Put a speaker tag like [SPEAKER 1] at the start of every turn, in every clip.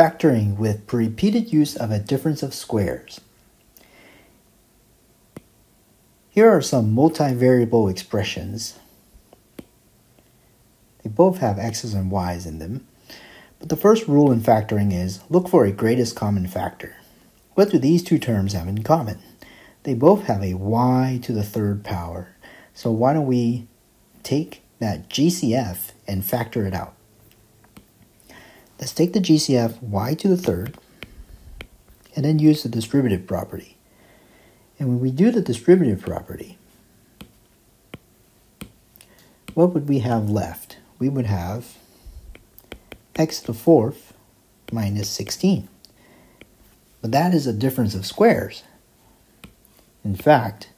[SPEAKER 1] Factoring with repeated use of a difference of squares. Here are some multivariable expressions. They both have x's and y's in them. But the first rule in factoring is look for a greatest common factor. What do these two terms have in common? They both have a y to the third power. So why don't we take that GCF and factor it out? Let's take the GCF y to the third and then use the distributive property. And when we do the distributive property, what would we have left? We would have x to the fourth minus 16. But that is a difference of squares. In fact,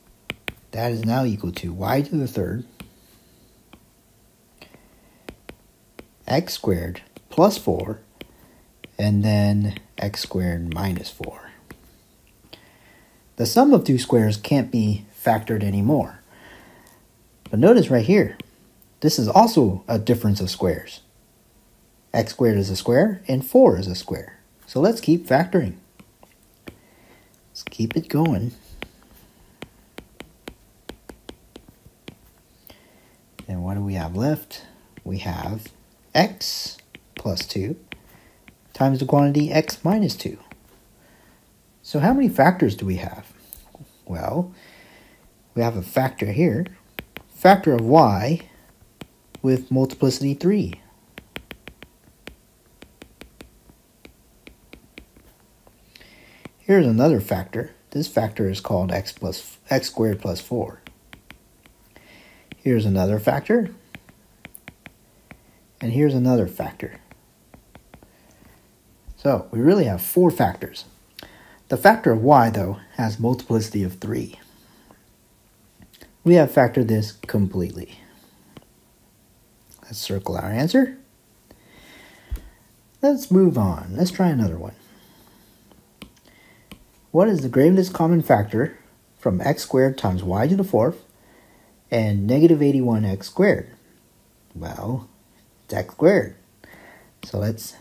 [SPEAKER 1] that is now equal to y to the third x squared plus 4, and then x squared minus 4. The sum of two squares can't be factored anymore. But notice right here, this is also a difference of squares. x squared is a square, and 4 is a square. So let's keep factoring. Let's keep it going. And what do we have left? We have x plus 2 times the quantity x minus 2. So how many factors do we have? Well, we have a factor here, factor of y with multiplicity 3. Here's another factor. This factor is called x plus x squared plus 4. Here's another factor. And here's another factor. So we really have four factors. The factor of y, though, has multiplicity of 3. We have factored this completely. Let's circle our answer. Let's move on. Let's try another one. What is the greatest common factor from x squared times y to the fourth and negative 81x squared? Well, x squared. So let's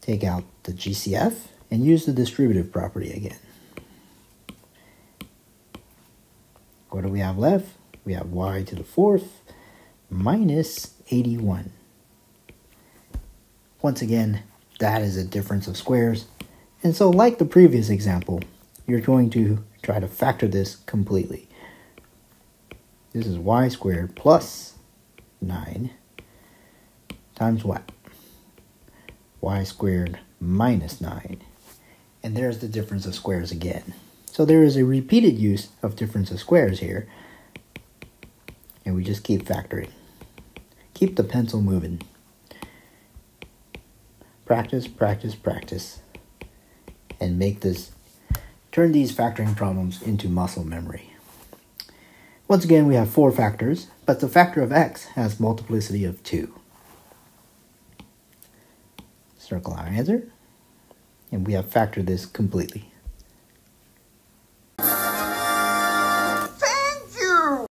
[SPEAKER 1] take out the GCF and use the distributive property again. What do we have left? We have y to the fourth minus 81. Once again, that is a difference of squares. And so like the previous example, you're going to try to factor this completely. This is y squared plus 9 times what? y squared minus 9. And there's the difference of squares again. So there is a repeated use of difference of squares here. And we just keep factoring. Keep the pencil moving. Practice, practice, practice. And make this, turn these factoring problems into muscle memory. Once again, we have four factors, but the factor of x has multiplicity of 2 circle our answer, and we have factored this completely.